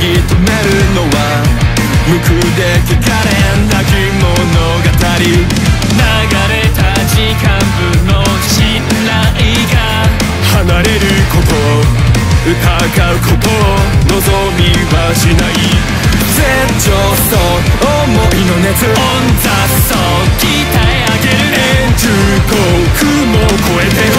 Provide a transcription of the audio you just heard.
ぎ止めるのは無垢で汚れなき物語流れた時間分の信頼が離れること疑うことを望みはしない絶頂そう思いの熱オンザソン鍛え上げる円柱高くも超えて